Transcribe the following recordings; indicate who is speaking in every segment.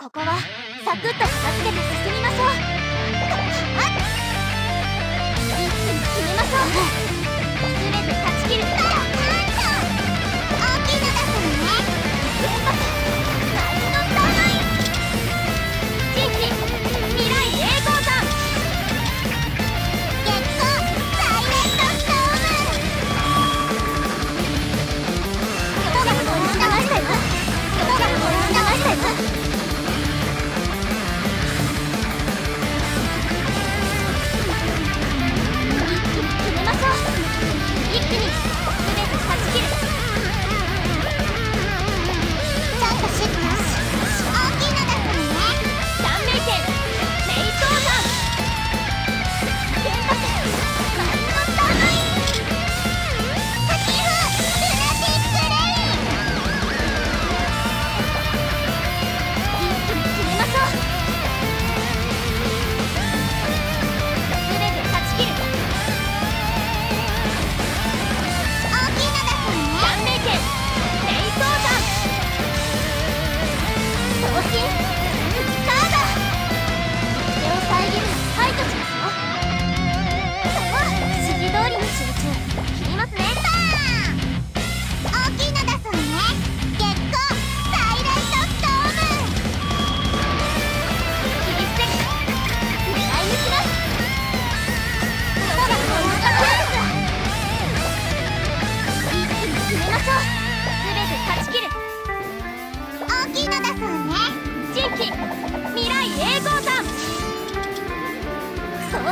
Speaker 1: ここはサクッと片付けて進みましょう。一気に決めましょう。全て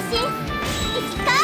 Speaker 1: 私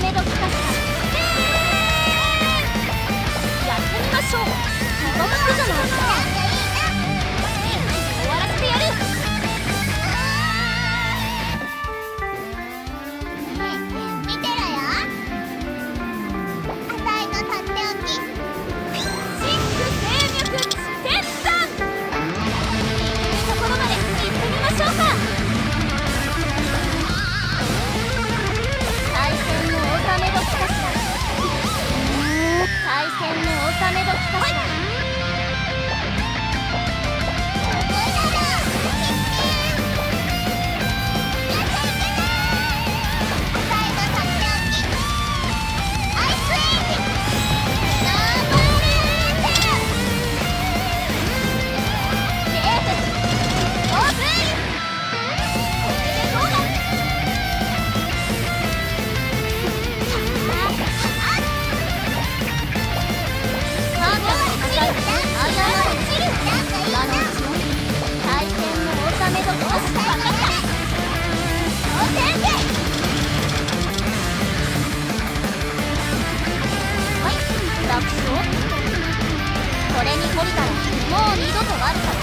Speaker 1: メドう二度と悪さ